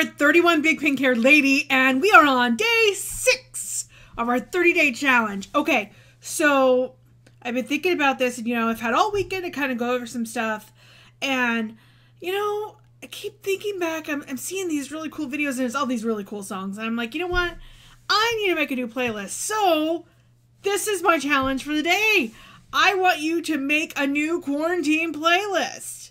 me, your 31 big pink haired lady, and we are on day six of our 30 day challenge. Okay, so I've been thinking about this, and you know, I've had all weekend to kind of go over some stuff, and you know, I keep thinking back, I'm, I'm seeing these really cool videos, and there's all these really cool songs, and I'm like, you know what? I need to make a new playlist. So, this is my challenge for the day. I want you to make a new quarantine playlist.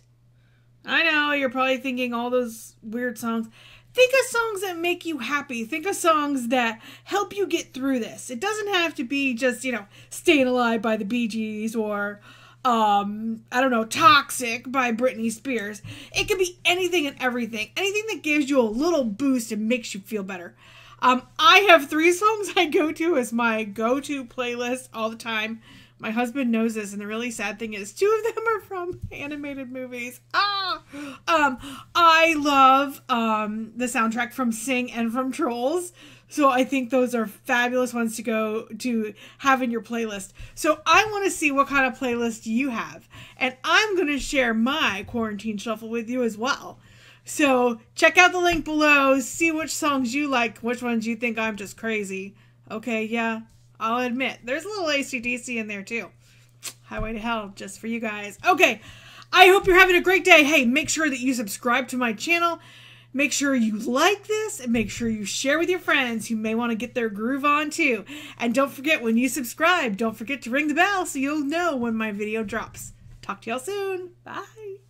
I know you're probably thinking all those weird songs. Think of songs that make you happy. Think of songs that help you get through this. It doesn't have to be just, you know, Staying Alive by the Bee Gees or um I don't know, Toxic by Britney Spears. It could be anything and everything. Anything that gives you a little boost and makes you feel better. Um I have 3 songs I go to as my go-to playlist all the time. My husband knows this, and the really sad thing is, two of them are from animated movies. Ah, um, I love um the soundtrack from Sing and from Trolls. So I think those are fabulous ones to go to have in your playlist. So I want to see what kind of playlist you have, and I'm going to share my quarantine shuffle with you as well. So check out the link below, see which songs you like, which ones you think I'm just crazy. Okay, yeah, I'll admit, there's a little ACDC in there too. Highway to Hell, just for you guys. Okay, I hope you're having a great day. Hey, make sure that you subscribe to my channel. Make sure you like this and make sure you share with your friends who may want to get their groove on too. And don't forget when you subscribe, don't forget to ring the bell so you'll know when my video drops. Talk to y'all soon. Bye.